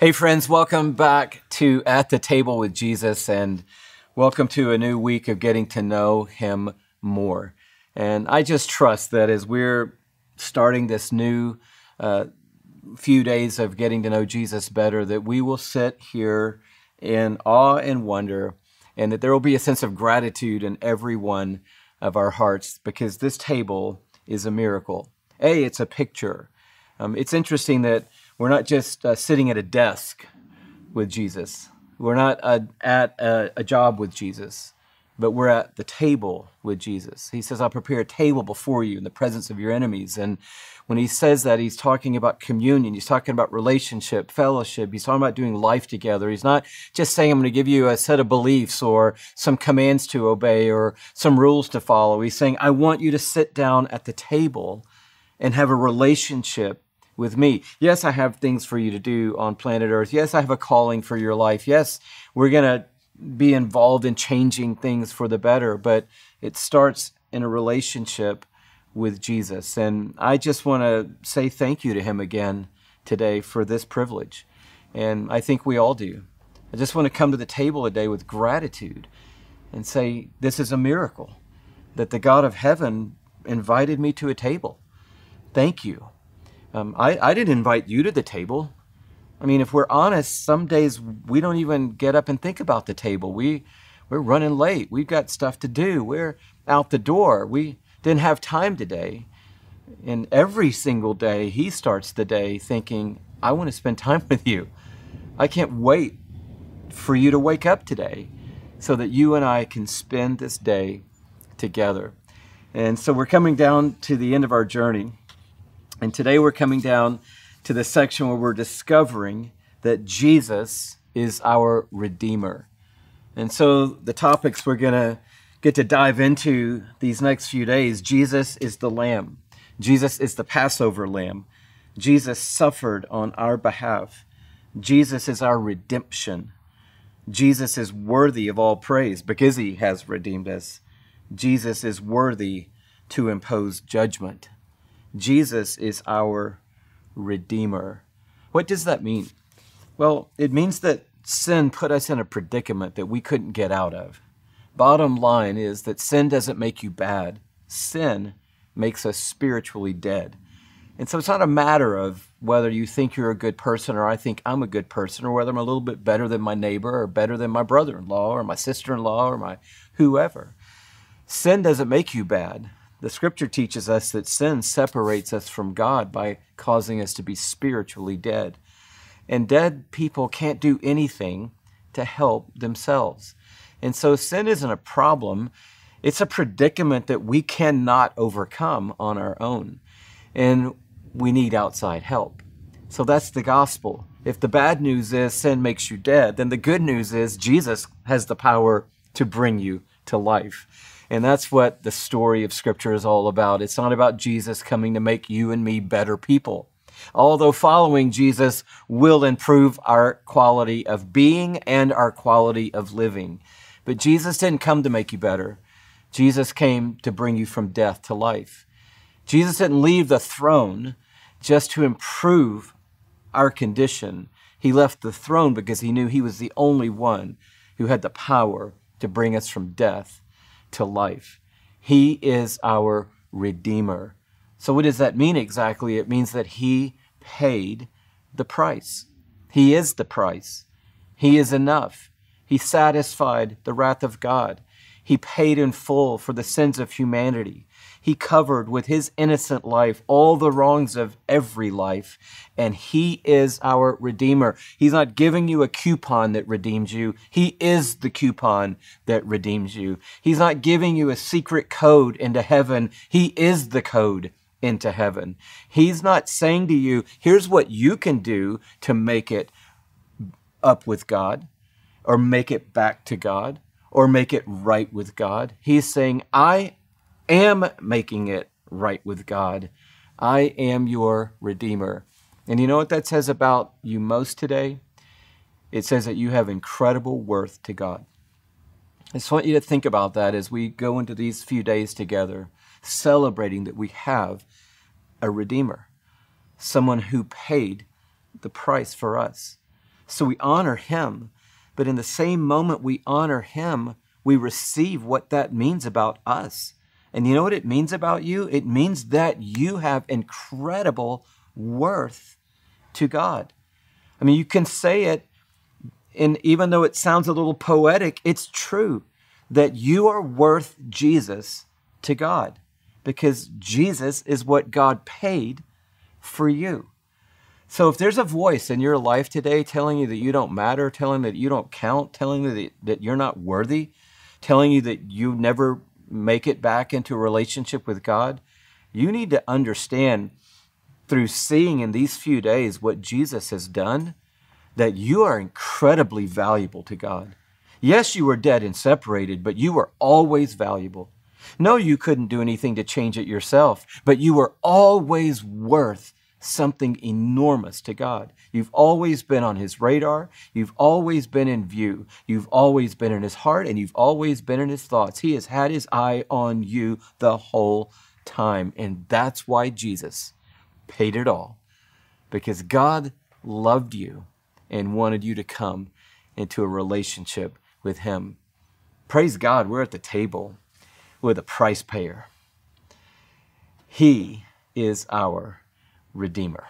Hey, friends, welcome back to At the Table with Jesus, and welcome to a new week of getting to know Him more. And I just trust that as we're starting this new uh, few days of getting to know Jesus better, that we will sit here in awe and wonder, and that there will be a sense of gratitude in every one of our hearts because this table is a miracle. A, it's a picture. Um, it's interesting that we're not just uh, sitting at a desk with Jesus. We're not uh, at a, a job with Jesus, but we're at the table with Jesus. He says, I'll prepare a table before you in the presence of your enemies. And when he says that, he's talking about communion. He's talking about relationship, fellowship. He's talking about doing life together. He's not just saying, I'm going to give you a set of beliefs or some commands to obey or some rules to follow. He's saying, I want you to sit down at the table and have a relationship with me. Yes, I have things for you to do on planet Earth. Yes, I have a calling for your life. Yes, we're going to be involved in changing things for the better, but it starts in a relationship with Jesus. And I just want to say thank you to him again today for this privilege. And I think we all do. I just want to come to the table today with gratitude and say, This is a miracle that the God of heaven invited me to a table. Thank you. Um, I, I didn't invite you to the table. I mean, if we're honest, some days we don't even get up and think about the table. We, we're running late. We've got stuff to do. We're out the door. We didn't have time today. And every single day, he starts the day thinking, I want to spend time with you. I can't wait for you to wake up today so that you and I can spend this day together. And so we're coming down to the end of our journey. And today we're coming down to the section where we're discovering that Jesus is our Redeemer. And so the topics we're going to get to dive into these next few days Jesus is the Lamb, Jesus is the Passover Lamb, Jesus suffered on our behalf, Jesus is our redemption. Jesus is worthy of all praise because he has redeemed us. Jesus is worthy to impose judgment. Jesus is our Redeemer. What does that mean? Well, it means that sin put us in a predicament that we couldn't get out of. Bottom line is that sin doesn't make you bad, sin makes us spiritually dead. And so it's not a matter of whether you think you're a good person or I think I'm a good person or whether I'm a little bit better than my neighbor or better than my brother in law or my sister in law or my whoever. Sin doesn't make you bad. The scripture teaches us that sin separates us from God by causing us to be spiritually dead. And dead people can't do anything to help themselves. And so sin isn't a problem, it's a predicament that we cannot overcome on our own. And we need outside help. So that's the gospel. If the bad news is sin makes you dead, then the good news is Jesus has the power to bring you to life. And that's what the story of Scripture is all about. It's not about Jesus coming to make you and me better people. Although following Jesus will improve our quality of being and our quality of living. But Jesus didn't come to make you better. Jesus came to bring you from death to life. Jesus didn't leave the throne just to improve our condition. He left the throne because he knew he was the only one who had the power to bring us from death to life. He is our Redeemer. So, what does that mean exactly? It means that He paid the price. He is the price. He is enough. He satisfied the wrath of God. He paid in full for the sins of humanity. He covered with his innocent life all the wrongs of every life, and he is our Redeemer. He's not giving you a coupon that redeems you, he is the coupon that redeems you. He's not giving you a secret code into heaven, he is the code into heaven. He's not saying to you, here's what you can do to make it up with God, or make it back to God, or make it right with God. He's saying, I am making it right with God. I am your Redeemer. And you know what that says about you most today? It says that you have incredible worth to God. I just want you to think about that as we go into these few days together, celebrating that we have a Redeemer, someone who paid the price for us. So we honor him. But in the same moment we honor him, we receive what that means about us. And you know what it means about you? It means that you have incredible worth to God. I mean, you can say it, and even though it sounds a little poetic, it's true that you are worth Jesus to God because Jesus is what God paid for you. So if there's a voice in your life today telling you that you don't matter, telling that you don't count, telling you that, that you're not worthy, telling you that you never make it back into a relationship with God, you need to understand through seeing in these few days what Jesus has done that you are incredibly valuable to God. Yes, you were dead and separated, but you were always valuable. No, you couldn't do anything to change it yourself, but you were always worth something enormous to God. You've always been on his radar. You've always been in view. You've always been in his heart and you've always been in his thoughts. He has had his eye on you the whole time. And that's why Jesus paid it all because God loved you and wanted you to come into a relationship with him. Praise God, we're at the table with a price payer. He is our Redeemer.